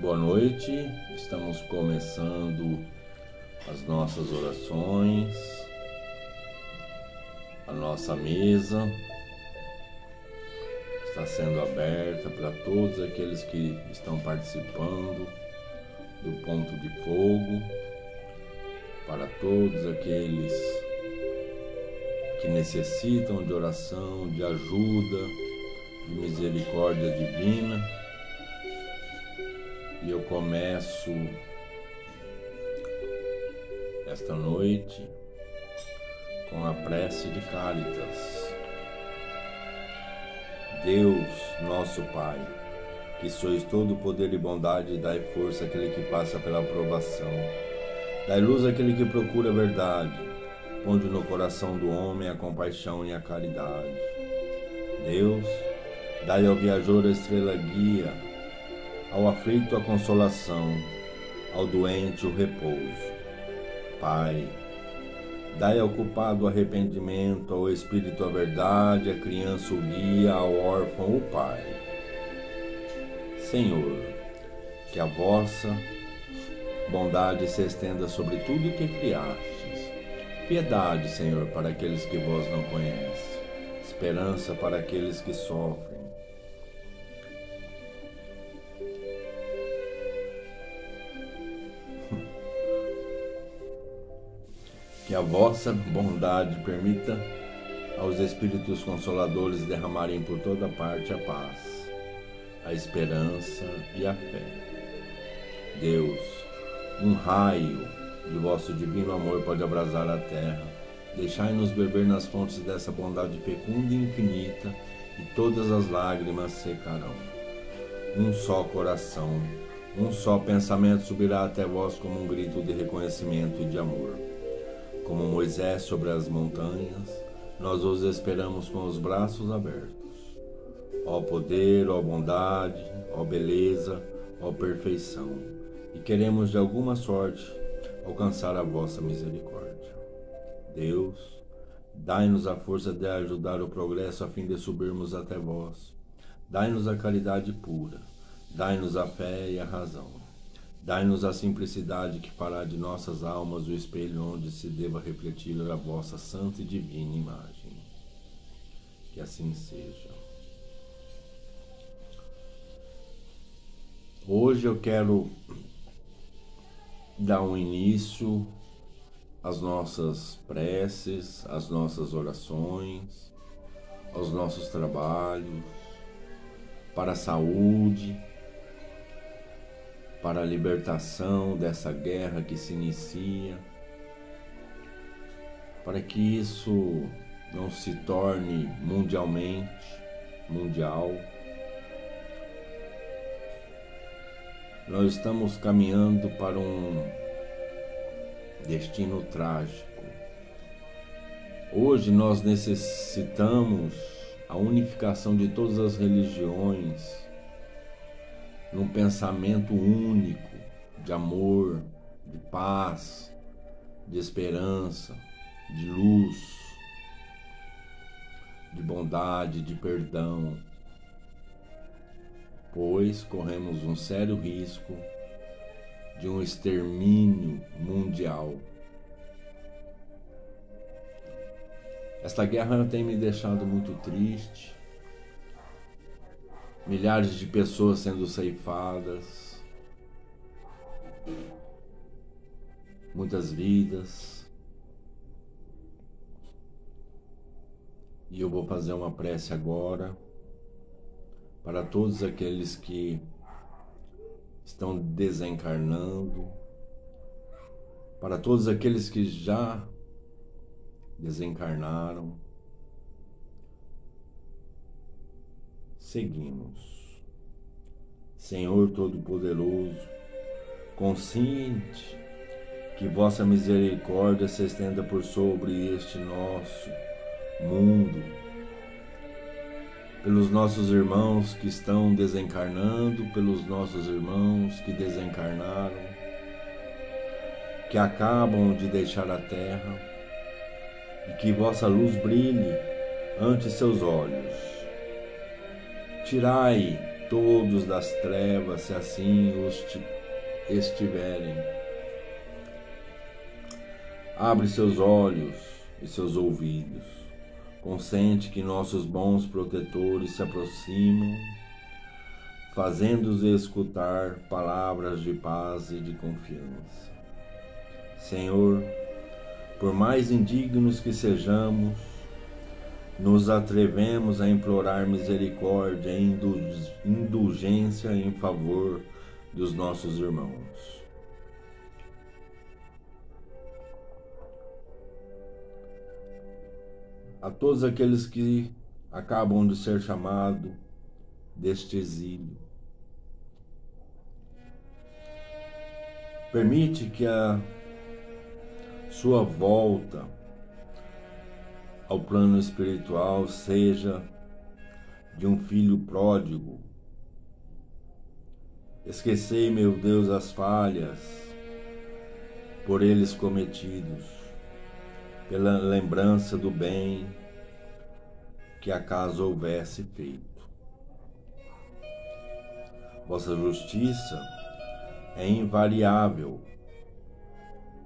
Boa noite, estamos começando as nossas orações, a nossa mesa. Está sendo aberta para todos aqueles que estão participando do ponto de fogo, para todos aqueles que necessitam de oração, de ajuda, de misericórdia divina começo esta noite com a prece de Cáritas. Deus, nosso Pai, que sois todo poder e bondade, dai força àquele que passa pela aprovação. Dai luz àquele que procura a verdade. Ponde no coração do homem a compaixão e a caridade. Deus, dai ao viajor a estrela guia, ao aflito a consolação, ao doente o repouso. Pai, dai ao culpado o arrependimento, ao espírito a verdade, à criança o guia, ao órfão o Pai. Senhor, que a vossa bondade se estenda sobre tudo que criastes. Piedade, Senhor, para aqueles que vós não conhecem. Esperança para aqueles que sofrem Que a vossa bondade permita aos Espíritos Consoladores derramarem por toda parte a paz, a esperança e a fé. Deus, um raio de vosso divino amor pode abrasar a terra. Deixai-nos beber nas fontes dessa bondade fecunda e infinita, e todas as lágrimas secarão. Um só coração, um só pensamento subirá até vós como um grito de reconhecimento e de amor. Como Moisés sobre as montanhas, nós os esperamos com os braços abertos. Ó poder, ó bondade, ó beleza, ó perfeição, e queremos de alguma sorte alcançar a vossa misericórdia. Deus, dai-nos a força de ajudar o progresso a fim de subirmos até vós. Dai-nos a caridade pura, dai-nos a fé e a razão. Dai-nos a simplicidade que fará de nossas almas o espelho onde se deva refletir a vossa santa e divina imagem. Que assim seja. Hoje eu quero dar um início às nossas preces, às nossas orações, aos nossos trabalhos, para a saúde para a libertação dessa guerra que se inicia, para que isso não se torne mundialmente mundial. Nós estamos caminhando para um destino trágico. Hoje nós necessitamos a unificação de todas as religiões num pensamento único de amor, de paz, de esperança, de luz, de bondade, de perdão, pois corremos um sério risco de um extermínio mundial. Esta guerra tem me deixado muito triste, milhares de pessoas sendo ceifadas, muitas vidas. E eu vou fazer uma prece agora para todos aqueles que estão desencarnando, para todos aqueles que já desencarnaram seguimos. Senhor Todo-Poderoso, consciente que vossa misericórdia se estenda por sobre este nosso mundo, pelos nossos irmãos que estão desencarnando, pelos nossos irmãos que desencarnaram, que acabam de deixar a terra, e que vossa luz brilhe ante seus olhos Tirai todos das trevas, se assim os estiverem. Abre seus olhos e seus ouvidos. Consente que nossos bons protetores se aproximam, fazendo-os escutar palavras de paz e de confiança. Senhor, por mais indignos que sejamos, nos atrevemos a implorar misericórdia e indulgência em favor dos nossos irmãos. A todos aqueles que acabam de ser chamados deste exílio. Permite que a sua volta ao plano espiritual seja de um filho pródigo. Esquecei, meu Deus, as falhas por eles cometidos, pela lembrança do bem que acaso houvesse feito. Vossa justiça é invariável,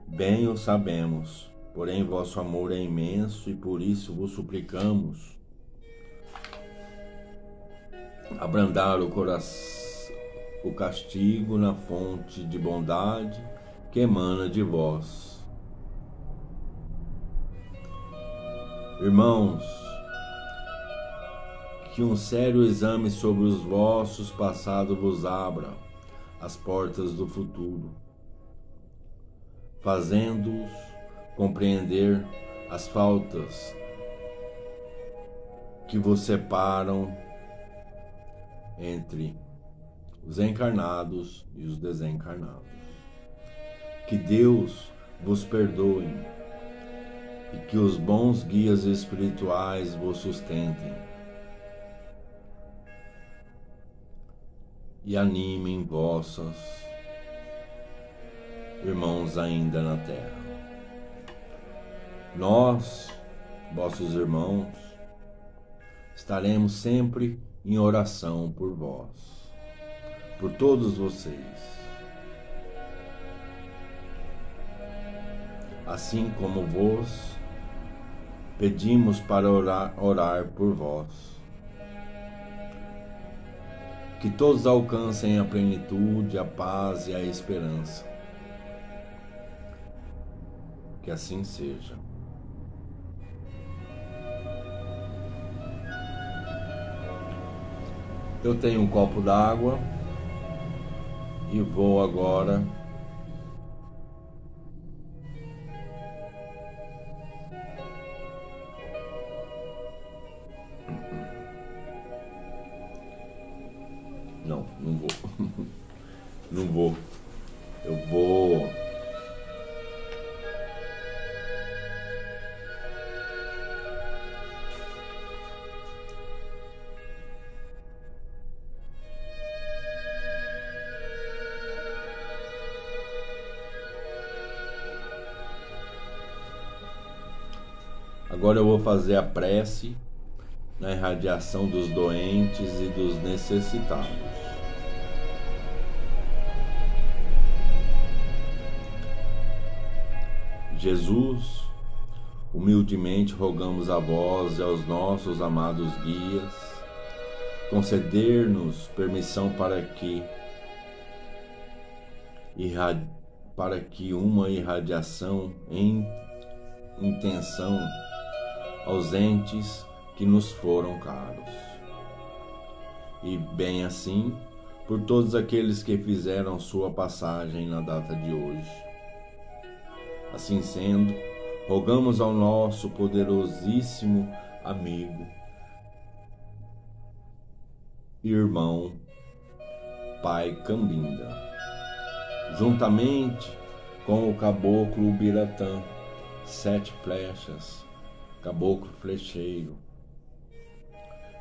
bem o sabemos Porém, vosso amor é imenso e por isso vos suplicamos abrandar o coração, o castigo na fonte de bondade que emana de vós. Irmãos, que um sério exame sobre os vossos passados vos abra as portas do futuro, fazendo-os compreender as faltas que vos separam entre os encarnados e os desencarnados. Que Deus vos perdoe e que os bons guias espirituais vos sustentem e animem vossos irmãos ainda na terra. Nós, vossos irmãos, estaremos sempre em oração por vós, por todos vocês. Assim como vos pedimos para orar, orar por vós. Que todos alcancem a plenitude, a paz e a esperança. Que assim seja. Eu tenho um copo d'água e vou agora Não, não vou. não vou. Eu vou fazer a prece na irradiação dos doentes e dos necessitados. Jesus, humildemente rogamos a vós e aos nossos amados guias, conceder-nos permissão para que para que uma irradiação em intenção aos entes que nos foram caros. E bem assim, por todos aqueles que fizeram sua passagem na data de hoje. Assim sendo, rogamos ao nosso poderosíssimo amigo, irmão, Pai Cambinda, juntamente com o caboclo Ubiratã, sete flechas, caboclo flecheiro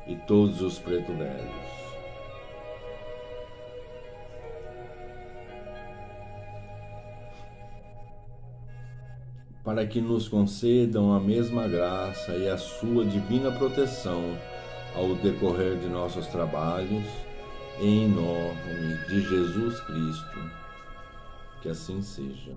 e todos os preto velhos. Para que nos concedam a mesma graça e a sua divina proteção ao decorrer de nossos trabalhos em nome de Jesus Cristo, que assim seja.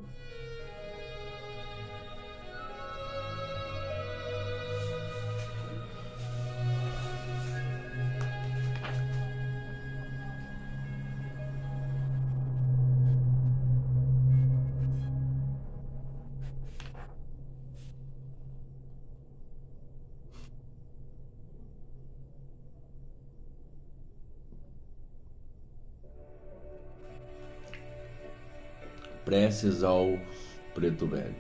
Preces aos Preto Velhos.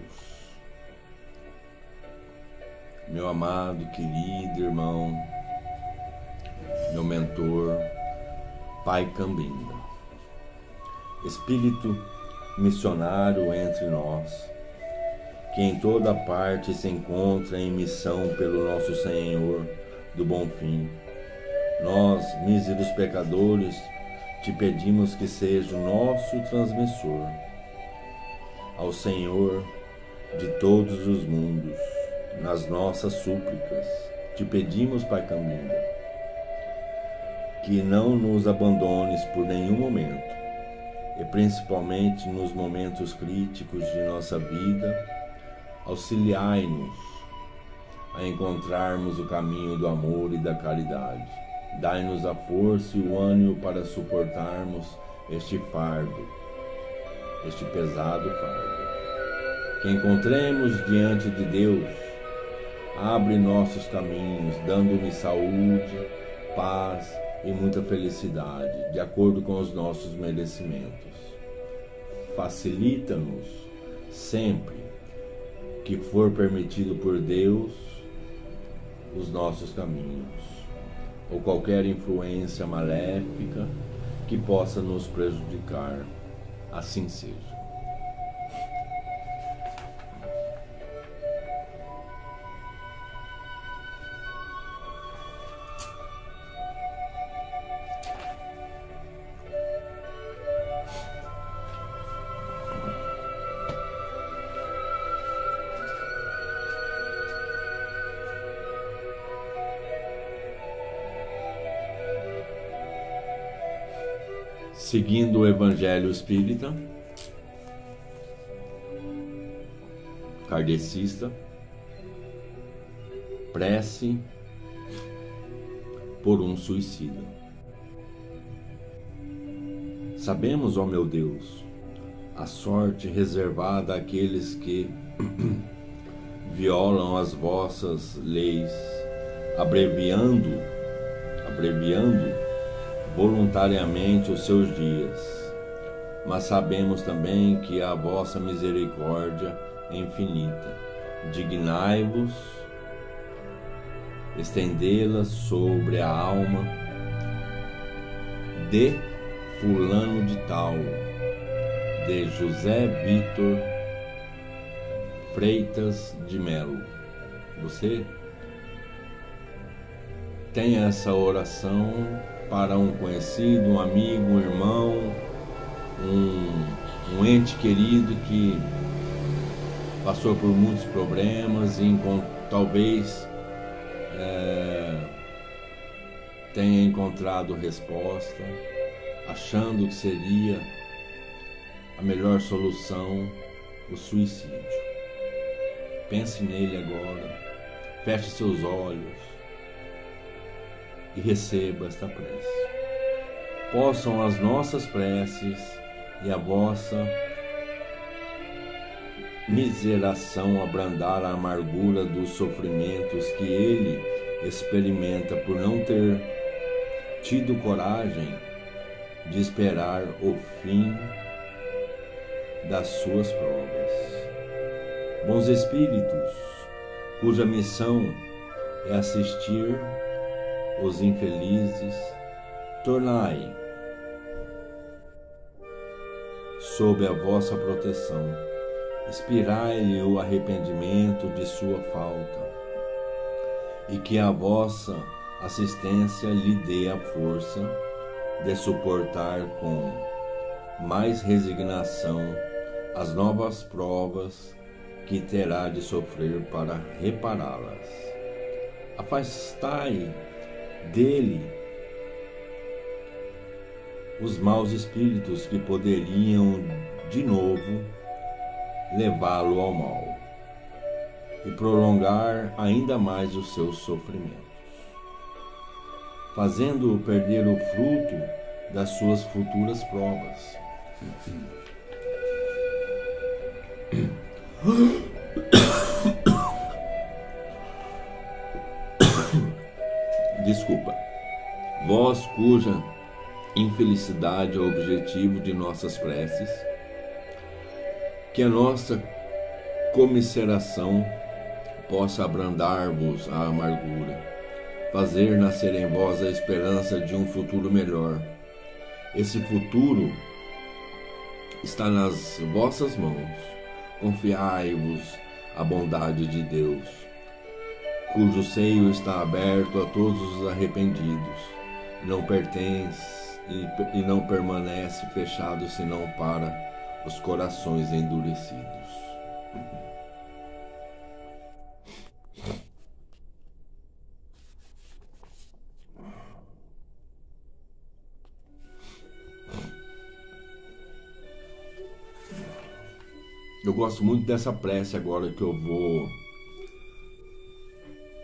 Meu amado, querido irmão, meu mentor, Pai Cambinda, Espírito missionário entre nós, que em toda parte se encontra em missão pelo nosso Senhor do Bom Fim. Nós, míseros pecadores, te pedimos que seja o nosso transmissor ao Senhor de todos os mundos, nas nossas súplicas. Te pedimos, Pai Cambinda, que não nos abandones por nenhum momento, e principalmente nos momentos críticos de nossa vida, auxiliai-nos a encontrarmos o caminho do amor e da caridade. Dai-nos a força e o ânimo para suportarmos este fardo este pesado fardo. Que encontremos diante de Deus, abre nossos caminhos, dando-nos saúde, paz e muita felicidade, de acordo com os nossos merecimentos. Facilita-nos sempre que for permitido por Deus os nossos caminhos, ou qualquer influência maléfica que possa nos prejudicar assim seja. Seguindo o Evangelho Espírita, kardecista, prece por um suicida. Sabemos, ó meu Deus, a sorte reservada àqueles que violam as vossas leis, abreviando, abreviando voluntariamente os seus dias. Mas sabemos também que a vossa misericórdia é infinita. Dignai-vos estendê-la sobre a alma de fulano de tal, de José Vitor Freitas de Melo. Você tem essa oração para um conhecido, um amigo, um irmão, um, um ente querido que passou por muitos problemas e talvez é, tenha encontrado resposta, achando que seria a melhor solução o suicídio. Pense nele agora, feche seus olhos e receba esta prece. Possam as nossas preces e a vossa miseração abrandar a amargura dos sofrimentos que ele experimenta por não ter tido coragem de esperar o fim das suas provas. Bons espíritos, cuja missão é assistir os infelizes, tornai sob a vossa proteção, inspirai-lhe o arrependimento de sua falta, e que a vossa assistência lhe dê a força de suportar com mais resignação as novas provas que terá de sofrer para repará-las. Afastai dele os maus espíritos que poderiam de novo levá-lo ao mal e prolongar ainda mais os seus sofrimentos, fazendo-o perder o fruto das suas futuras provas. Vós cuja infelicidade é o objetivo de nossas preces, que a nossa comisseração possa abrandar-vos a amargura, fazer nascer em vós a esperança de um futuro melhor. Esse futuro está nas vossas mãos. Confiai-vos à bondade de Deus, cujo seio está aberto a todos os arrependidos, não pertence e, não permanece fechado senão para os corações endurecidos. Eu gosto muito dessa prece agora que eu vou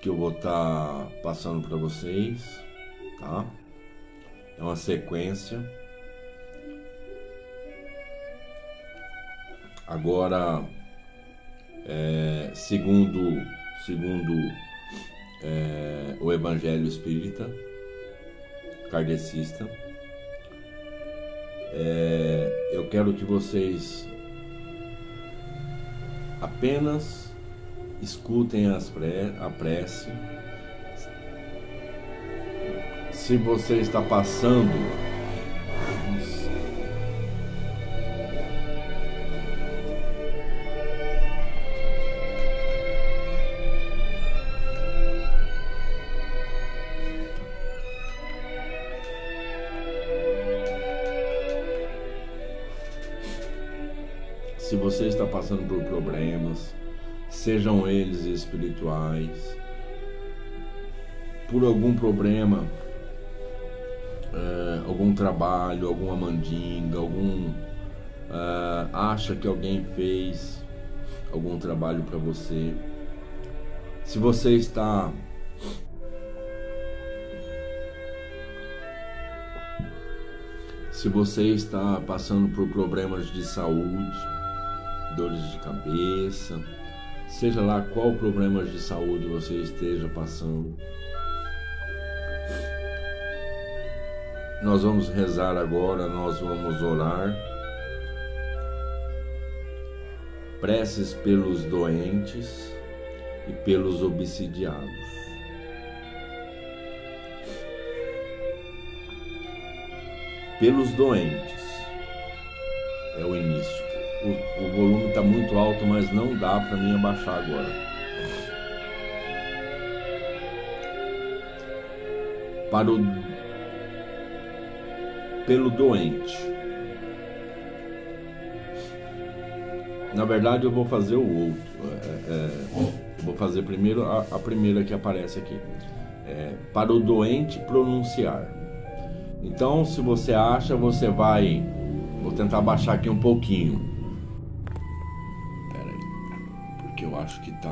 que eu vou estar tá passando para vocês, tá? É uma sequência. Agora, é, segundo segundo é, o Evangelho Espírita kardecista, é, eu quero que vocês Apenas escutem as pre a prece. Se você está passando. Se você está passando por problemas, sejam eles espirituais, por algum problema, trabalho, alguma mandinga, algum é, acha que alguém fez algum trabalho para você, se você está se você está passando por problemas de saúde, dores de cabeça, seja lá qual problema de saúde você esteja passando. Nós vamos rezar agora, nós vamos orar. Preces pelos doentes e pelos obsidiados. Pelos doentes é o início o, o volume está muito alto, mas não dá para mim abaixar agora. Para o pelo doente. Na verdade, eu vou fazer o outro. É, é, eu vou fazer primeiro a, a, primeira que aparece aqui. É, para o doente pronunciar. Então, se você acha, você vai. Vou tentar baixar aqui um pouquinho. acho que tá